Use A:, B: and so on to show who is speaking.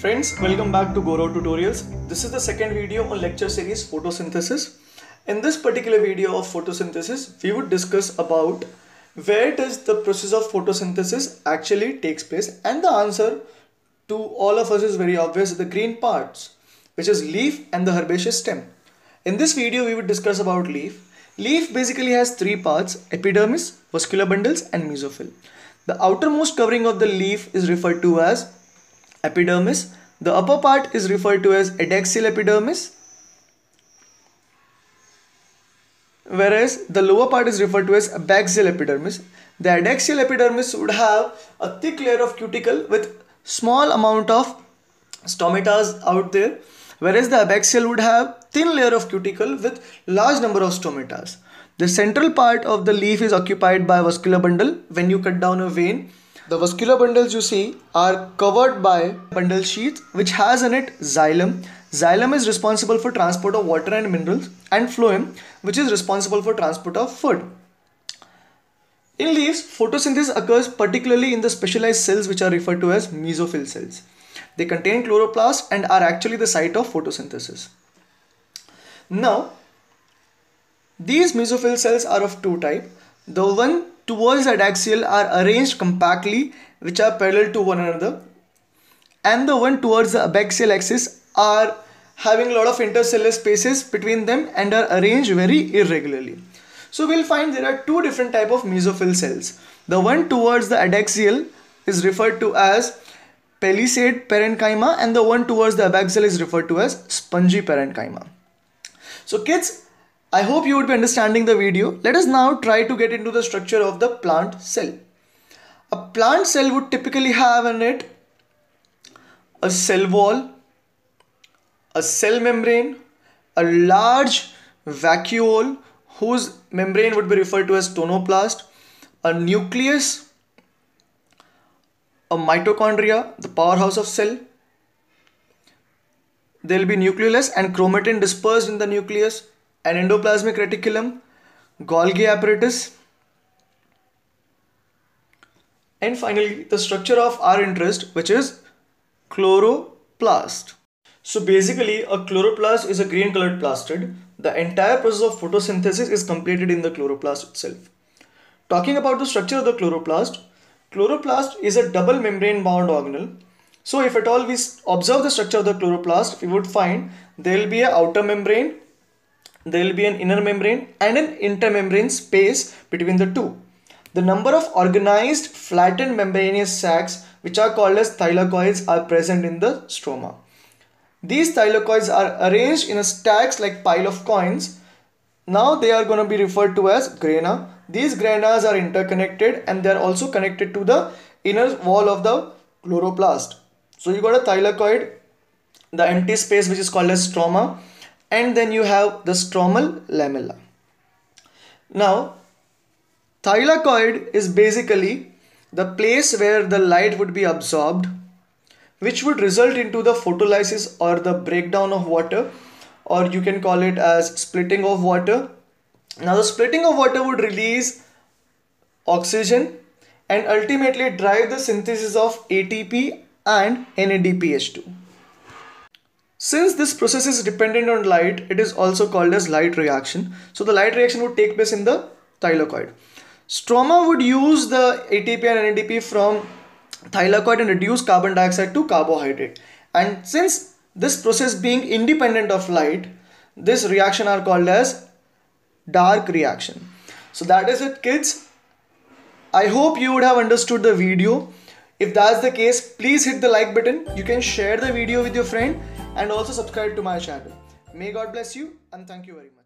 A: Friends, welcome back to Gaurav Tutorials. This is the second video on lecture series photosynthesis. In this particular video of photosynthesis, we would discuss about where does the process of photosynthesis actually takes place and the answer to all of us is very obvious the green parts which is leaf and the herbaceous stem. In this video we would discuss about leaf. Leaf basically has three parts epidermis, vascular bundles and mesophyll. The outermost covering of the leaf is referred to as epidermis. The upper part is referred to as adaxial epidermis whereas the lower part is referred to as abaxial epidermis. The adaxial epidermis would have a thick layer of cuticle with small amount of stomatas out there whereas the abaxial would have thin layer of cuticle with large number of stomatas. The central part of the leaf is occupied by a vascular bundle when you cut down a vein the vascular bundles you see are covered by bundle sheath which has in it xylem. Xylem is responsible for transport of water and minerals and phloem which is responsible for transport of food. In leaves, photosynthesis occurs particularly in the specialized cells which are referred to as mesophyll cells. They contain chloroplast and are actually the site of photosynthesis. Now, these mesophyll cells are of two type. The one towards the adaxial are arranged compactly which are parallel to one another and the one towards the abaxial axis are having a lot of intercellular spaces between them and are arranged very irregularly. So we'll find there are two different type of mesophyll cells. The one towards the adaxial is referred to as palisade parenchyma and the one towards the abaxial is referred to as spongy parenchyma. So kids, I hope you would be understanding the video. Let us now try to get into the structure of the plant cell. A plant cell would typically have in it a cell wall, a cell membrane, a large vacuole whose membrane would be referred to as tonoplast, a nucleus, a mitochondria, the powerhouse of cell. There will be nucleolus and chromatin dispersed in the nucleus an endoplasmic reticulum, Golgi apparatus, and finally the structure of our interest which is chloroplast. So basically a chloroplast is a green colored plastid. The entire process of photosynthesis is completed in the chloroplast itself. Talking about the structure of the chloroplast, chloroplast is a double membrane bound organelle. So if at all we observe the structure of the chloroplast, we would find there will be a outer membrane there will be an inner membrane and an intermembrane space between the two. The number of organized flattened membranous sacs which are called as thylakoids are present in the stroma. These thylakoids are arranged in a stacks like pile of coins. Now they are going to be referred to as grana. These granas are interconnected and they are also connected to the inner wall of the chloroplast. So you got a thylakoid, the empty space which is called as stroma and then you have the stromal lamella. Now, thylakoid is basically the place where the light would be absorbed which would result into the photolysis or the breakdown of water or you can call it as splitting of water. Now the splitting of water would release oxygen and ultimately drive the synthesis of ATP and NADPH2. Since this process is dependent on light, it is also called as light reaction. So the light reaction would take place in the thylakoid. Stroma would use the ATP and NADP from thylakoid and reduce carbon dioxide to carbohydrate. And since this process being independent of light, this reaction are called as dark reaction. So that is it kids. I hope you would have understood the video. If that's the case, please hit the like button. You can share the video with your friend and also subscribe to my channel. May God bless you and thank you very much.